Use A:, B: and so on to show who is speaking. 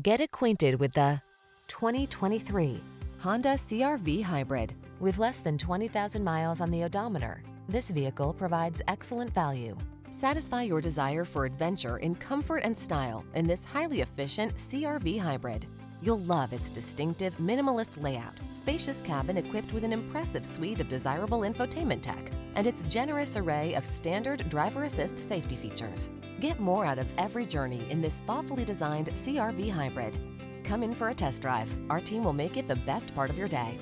A: Get acquainted with the 2023 Honda CRV Hybrid. With less than 20,000 miles on the odometer, this vehicle provides excellent value. Satisfy your desire for adventure in comfort and style in this highly efficient CRV Hybrid. You'll love its distinctive minimalist layout, spacious cabin equipped with an impressive suite of desirable infotainment tech, and its generous array of standard driver assist safety features. Get more out of every journey in this thoughtfully designed CRV hybrid. Come in for a test drive. Our team will make it the best part of your day.